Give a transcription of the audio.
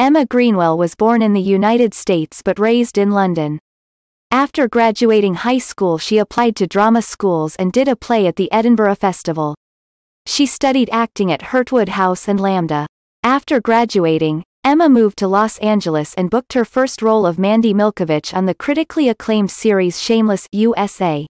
Emma Greenwell was born in the United States but raised in London. After graduating high school she applied to drama schools and did a play at the Edinburgh Festival. She studied acting at Hurtwood House and LAMDA. After graduating, Emma moved to Los Angeles and booked her first role of Mandy Milkovich on the critically acclaimed series Shameless USA.